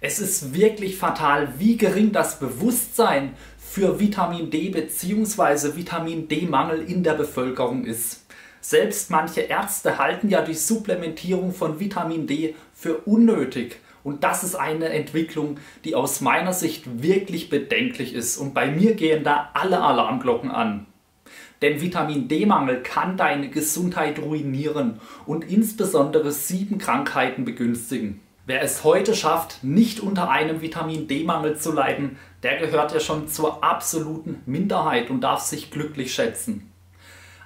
Es ist wirklich fatal, wie gering das Bewusstsein für Vitamin D bzw. Vitamin D-Mangel in der Bevölkerung ist. Selbst manche Ärzte halten ja die Supplementierung von Vitamin D für unnötig. Und das ist eine Entwicklung, die aus meiner Sicht wirklich bedenklich ist. Und bei mir gehen da alle Alarmglocken an. Denn Vitamin D-Mangel kann deine Gesundheit ruinieren und insbesondere sieben Krankheiten begünstigen. Wer es heute schafft, nicht unter einem Vitamin D-Mangel zu leiden, der gehört ja schon zur absoluten Minderheit und darf sich glücklich schätzen.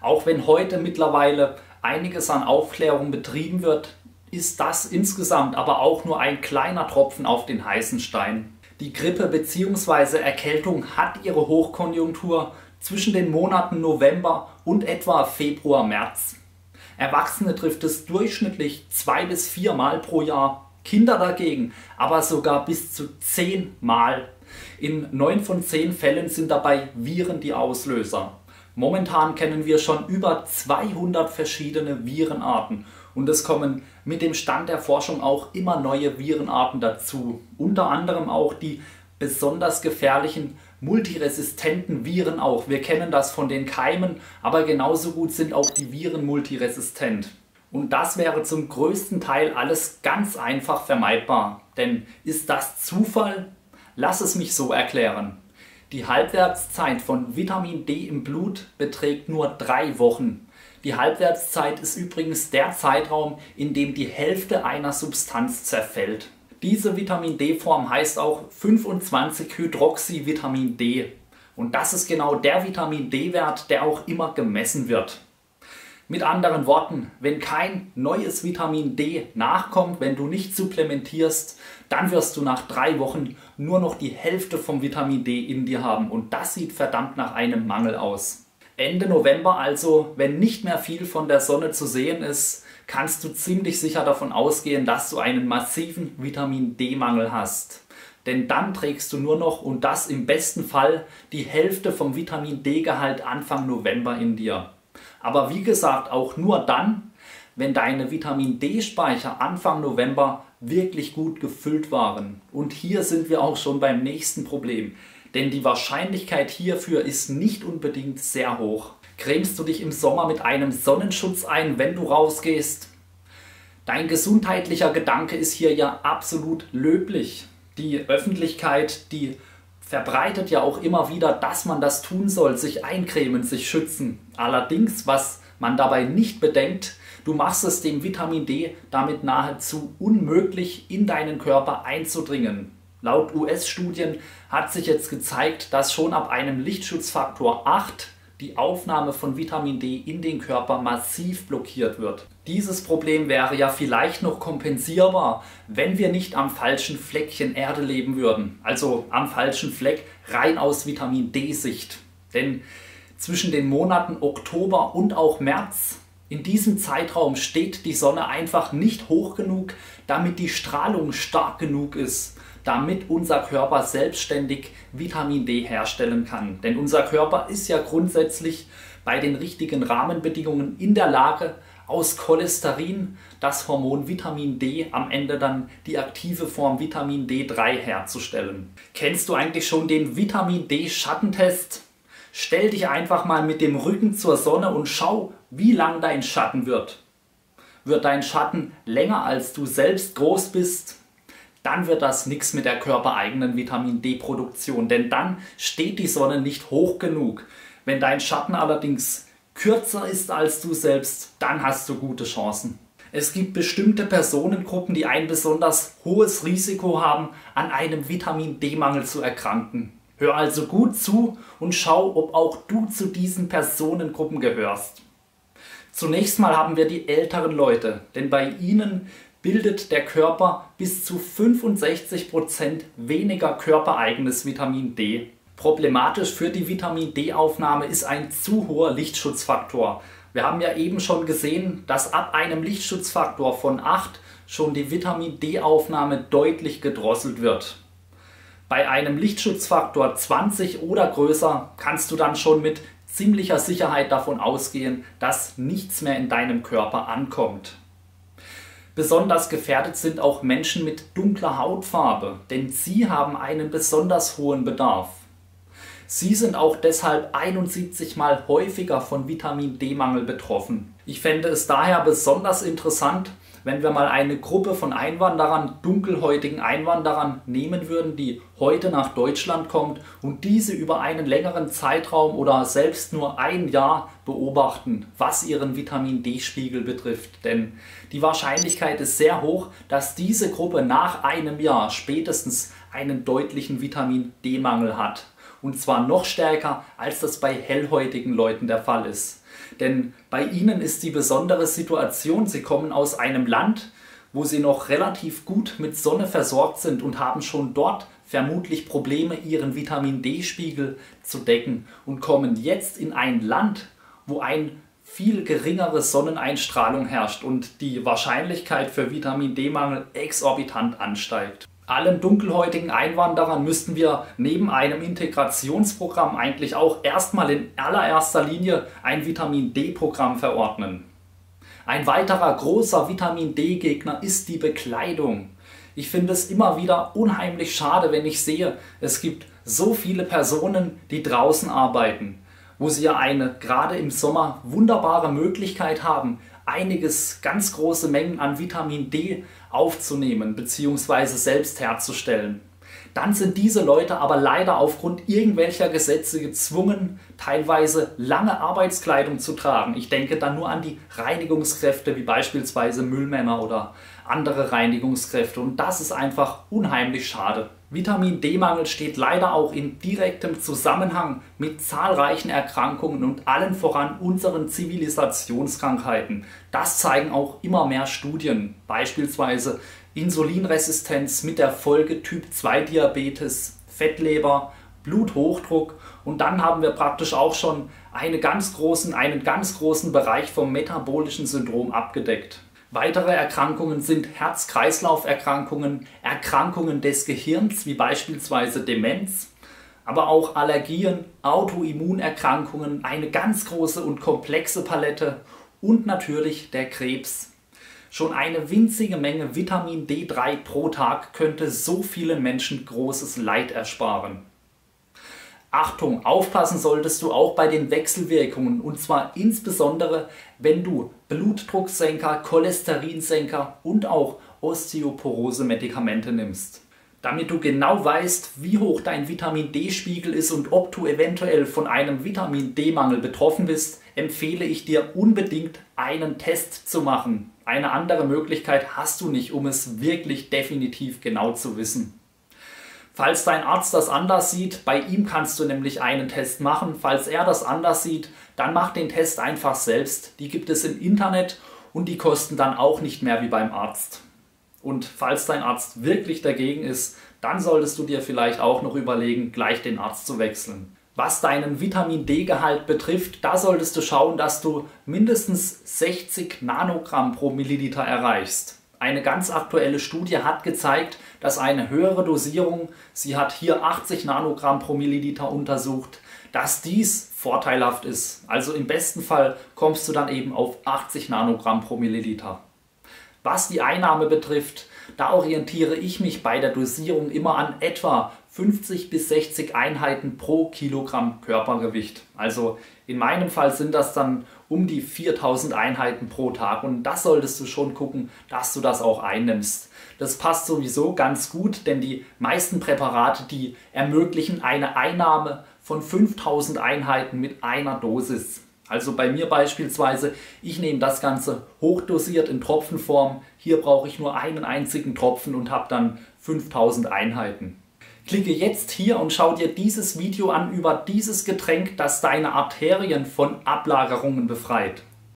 Auch wenn heute mittlerweile einiges an Aufklärung betrieben wird, ist das insgesamt aber auch nur ein kleiner Tropfen auf den heißen Stein. Die Grippe bzw. Erkältung hat ihre Hochkonjunktur zwischen den Monaten November und etwa Februar, März. Erwachsene trifft es durchschnittlich zwei bis viermal pro Jahr Kinder dagegen aber sogar bis zu zehnmal. In neun von zehn Fällen sind dabei Viren die Auslöser. Momentan kennen wir schon über 200 verschiedene Virenarten und es kommen mit dem Stand der Forschung auch immer neue Virenarten dazu. Unter anderem auch die besonders gefährlichen multiresistenten Viren auch. Wir kennen das von den Keimen, aber genauso gut sind auch die Viren multiresistent. Und das wäre zum größten Teil alles ganz einfach vermeidbar. Denn ist das Zufall? Lass es mich so erklären. Die Halbwertszeit von Vitamin D im Blut beträgt nur drei Wochen. Die Halbwertszeit ist übrigens der Zeitraum, in dem die Hälfte einer Substanz zerfällt. Diese Vitamin D-Form heißt auch 25-Hydroxyvitamin D. Und das ist genau der Vitamin D-Wert, der auch immer gemessen wird. Mit anderen Worten, wenn kein neues Vitamin D nachkommt, wenn du nicht supplementierst, dann wirst du nach drei Wochen nur noch die Hälfte vom Vitamin D in dir haben und das sieht verdammt nach einem Mangel aus. Ende November also, wenn nicht mehr viel von der Sonne zu sehen ist, kannst du ziemlich sicher davon ausgehen, dass du einen massiven Vitamin D-Mangel hast. Denn dann trägst du nur noch, und das im besten Fall, die Hälfte vom Vitamin D-Gehalt Anfang November in dir. Aber wie gesagt, auch nur dann, wenn deine Vitamin D-Speicher Anfang November wirklich gut gefüllt waren. Und hier sind wir auch schon beim nächsten Problem. Denn die Wahrscheinlichkeit hierfür ist nicht unbedingt sehr hoch. Cremst du dich im Sommer mit einem Sonnenschutz ein, wenn du rausgehst? Dein gesundheitlicher Gedanke ist hier ja absolut löblich. Die Öffentlichkeit, die verbreitet ja auch immer wieder, dass man das tun soll, sich eincremen, sich schützen. Allerdings, was man dabei nicht bedenkt, du machst es dem Vitamin D damit nahezu unmöglich, in deinen Körper einzudringen. Laut US-Studien hat sich jetzt gezeigt, dass schon ab einem Lichtschutzfaktor 8 die Aufnahme von Vitamin D in den Körper massiv blockiert wird. Dieses Problem wäre ja vielleicht noch kompensierbar, wenn wir nicht am falschen Fleckchen Erde leben würden. Also am falschen Fleck rein aus Vitamin D-Sicht. Denn zwischen den Monaten Oktober und auch März in diesem Zeitraum steht die Sonne einfach nicht hoch genug, damit die Strahlung stark genug ist damit unser Körper selbstständig Vitamin D herstellen kann. Denn unser Körper ist ja grundsätzlich bei den richtigen Rahmenbedingungen in der Lage, aus Cholesterin das Hormon Vitamin D am Ende dann die aktive Form Vitamin D3 herzustellen. Kennst du eigentlich schon den Vitamin D Schattentest? Stell dich einfach mal mit dem Rücken zur Sonne und schau, wie lang dein Schatten wird. Wird dein Schatten länger als du selbst groß bist, dann wird das nichts mit der körpereigenen Vitamin D-Produktion, denn dann steht die Sonne nicht hoch genug. Wenn dein Schatten allerdings kürzer ist als du selbst, dann hast du gute Chancen. Es gibt bestimmte Personengruppen, die ein besonders hohes Risiko haben, an einem Vitamin D-Mangel zu erkranken. Hör also gut zu und schau, ob auch du zu diesen Personengruppen gehörst. Zunächst mal haben wir die älteren Leute, denn bei ihnen bildet der Körper bis zu 65% weniger körpereigenes Vitamin D. Problematisch für die Vitamin D-Aufnahme ist ein zu hoher Lichtschutzfaktor. Wir haben ja eben schon gesehen, dass ab einem Lichtschutzfaktor von 8 schon die Vitamin D-Aufnahme deutlich gedrosselt wird. Bei einem Lichtschutzfaktor 20 oder größer kannst du dann schon mit ziemlicher Sicherheit davon ausgehen, dass nichts mehr in deinem Körper ankommt. Besonders gefährdet sind auch Menschen mit dunkler Hautfarbe, denn sie haben einen besonders hohen Bedarf. Sie sind auch deshalb 71 mal häufiger von Vitamin D-Mangel betroffen. Ich fände es daher besonders interessant, wenn wir mal eine Gruppe von Einwanderern, dunkelhäutigen Einwanderern nehmen würden, die heute nach Deutschland kommt und diese über einen längeren Zeitraum oder selbst nur ein Jahr beobachten, was ihren Vitamin D-Spiegel betrifft. Denn die Wahrscheinlichkeit ist sehr hoch, dass diese Gruppe nach einem Jahr spätestens einen deutlichen Vitamin D-Mangel hat. Und zwar noch stärker, als das bei hellhäutigen Leuten der Fall ist. Denn bei ihnen ist die besondere Situation, sie kommen aus einem Land, wo sie noch relativ gut mit Sonne versorgt sind und haben schon dort vermutlich Probleme, ihren Vitamin D-Spiegel zu decken und kommen jetzt in ein Land, wo ein viel geringere Sonneneinstrahlung herrscht und die Wahrscheinlichkeit für Vitamin D-Mangel exorbitant ansteigt allen dunkelhäutigen Einwanderern müssten wir neben einem Integrationsprogramm eigentlich auch erstmal in allererster Linie ein Vitamin D-Programm verordnen. Ein weiterer großer Vitamin D-Gegner ist die Bekleidung. Ich finde es immer wieder unheimlich schade, wenn ich sehe, es gibt so viele Personen, die draußen arbeiten, wo sie ja eine gerade im Sommer wunderbare Möglichkeit haben, einiges ganz große Mengen an Vitamin D aufzunehmen bzw. selbst herzustellen. Dann sind diese Leute aber leider aufgrund irgendwelcher Gesetze gezwungen, teilweise lange Arbeitskleidung zu tragen. Ich denke dann nur an die Reinigungskräfte wie beispielsweise Müllmänner oder andere Reinigungskräfte und das ist einfach unheimlich schade. Vitamin D-Mangel steht leider auch in direktem Zusammenhang mit zahlreichen Erkrankungen und allen voran unseren Zivilisationskrankheiten. Das zeigen auch immer mehr Studien, beispielsweise Insulinresistenz mit der Folge Typ 2 Diabetes, Fettleber, Bluthochdruck und dann haben wir praktisch auch schon eine ganz großen, einen ganz großen Bereich vom metabolischen Syndrom abgedeckt. Weitere Erkrankungen sind Herz-Kreislauf-Erkrankungen, Erkrankungen des Gehirns wie beispielsweise Demenz, aber auch Allergien, Autoimmunerkrankungen, eine ganz große und komplexe Palette und natürlich der Krebs. Schon eine winzige Menge Vitamin D3 pro Tag könnte so vielen Menschen großes Leid ersparen. Achtung, aufpassen solltest du auch bei den Wechselwirkungen und zwar insbesondere, wenn du Blutdrucksenker, Cholesterinsenker und auch Osteoporose-Medikamente nimmst. Damit du genau weißt, wie hoch dein Vitamin D-Spiegel ist und ob du eventuell von einem Vitamin D-Mangel betroffen bist, empfehle ich dir unbedingt einen Test zu machen. Eine andere Möglichkeit hast du nicht, um es wirklich definitiv genau zu wissen. Falls dein Arzt das anders sieht, bei ihm kannst du nämlich einen Test machen. Falls er das anders sieht, dann mach den Test einfach selbst. Die gibt es im Internet und die kosten dann auch nicht mehr wie beim Arzt. Und falls dein Arzt wirklich dagegen ist, dann solltest du dir vielleicht auch noch überlegen, gleich den Arzt zu wechseln. Was deinen Vitamin D-Gehalt betrifft, da solltest du schauen, dass du mindestens 60 Nanogramm pro Milliliter erreichst. Eine ganz aktuelle Studie hat gezeigt, dass eine höhere Dosierung, sie hat hier 80 Nanogramm pro Milliliter untersucht, dass dies vorteilhaft ist. Also im besten Fall kommst du dann eben auf 80 Nanogramm pro Milliliter. Was die Einnahme betrifft, da orientiere ich mich bei der Dosierung immer an etwa 50 bis 60 Einheiten pro Kilogramm Körpergewicht. Also in meinem Fall sind das dann um die 4000 Einheiten pro Tag und das solltest du schon gucken, dass du das auch einnimmst. Das passt sowieso ganz gut, denn die meisten Präparate, die ermöglichen eine Einnahme von 5000 Einheiten mit einer Dosis. Also bei mir beispielsweise, ich nehme das Ganze hochdosiert in Tropfenform. Hier brauche ich nur einen einzigen Tropfen und habe dann 5000 Einheiten. Klicke jetzt hier und schau dir dieses Video an über dieses Getränk, das deine Arterien von Ablagerungen befreit.